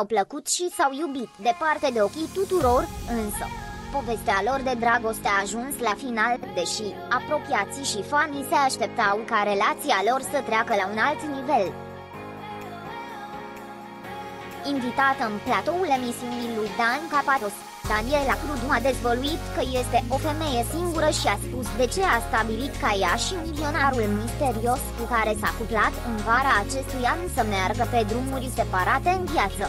s-au plăcut și s-au iubit departe de ochii tuturor, însă. Povestea lor de dragoste a ajuns la final, deși apropiații și fanii se așteptau ca relația lor să treacă la un alt nivel. Invitată în platoul emisiunii lui Dan Capatos, Daniela Crudu a dezvăluit că este o femeie singură și a spus de ce a stabilit ca ea și milionarul misterios cu care s-a cuplat în vara acestui an să meargă pe drumuri separate în viață.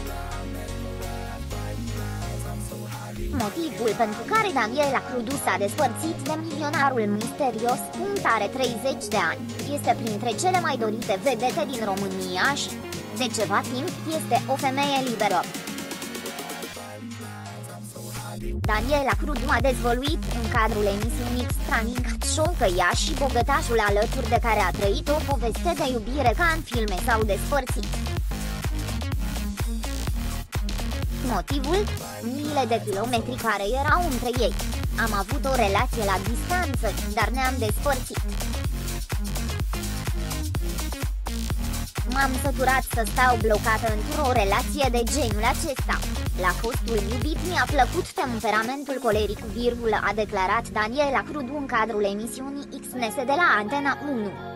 Motivul pentru care Daniela Crudu s-a despărțit de milionarul misterios, punct are 30 de ani, este printre cele mai dorite vedete din România și, de ceva timp, este o femeie liberă. Daniela Crudu a dezvoluit în cadrul emisiunii Stranic Show că ea și bogătașul alături de care a trăit o poveste de iubire ca în filme s-au despărțit. Motivul? Miile de kilometri care erau între ei. Am avut o relație la distanță, dar ne-am despărțit. M-am săturat să stau blocată într-o relație de genul acesta. La fostul iubit mi-a plăcut temperamentul coleric, virgulă, a declarat Daniela Crudu în cadrul emisiunii XNS de la Antena 1.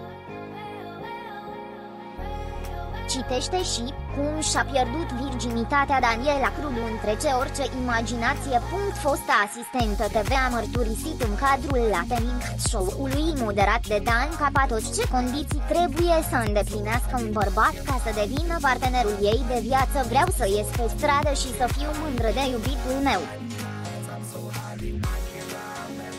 Citește și, cum și-a pierdut virginitatea Daniela Crudu întrece orice imaginație. Fosta asistentă TV a mărturisit în cadrul Latening Show-ului moderat de Dan Capatos ce condiții trebuie să îndeplinească un bărbat ca să devină partenerul ei de viață Vreau să ies pe stradă și să fiu mândră de iubitul meu.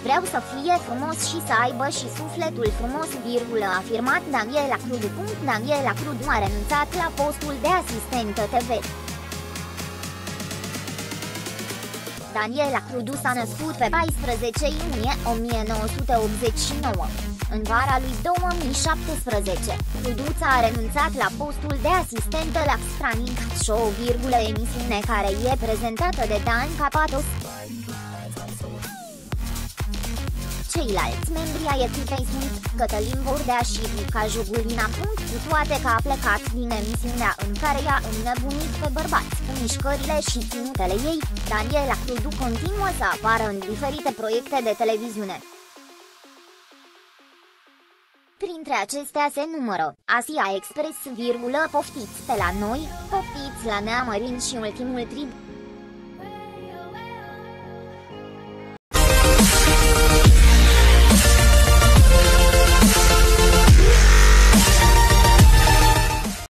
Vreau să fie frumos și să aibă și sufletul frumos, virgulă, a afirmat Daniela Crudu. Daniela Crudu a renunțat la postul de asistentă TV. Daniela Crudu s-a născut pe 14 iunie 1989. În vara lui 2017, Cruduța a renunțat la postul de asistentă la Stranic Show, emisiune care e prezentată de Dan Capatos. Ceilalți membri ai echipei sunt Cătălin Bordea și Vica Jugulina. Cu toate că a plecat din emisiunea în care i-a înnebunit pe bărbați cu mișcările și ținutele ei, Daniela Crudu continuă să apară în diferite proiecte de televiziune. Printre acestea se numără Asia Express, virgulă, poftiți pe la noi, poftiți la Neamărin și ultimul trib,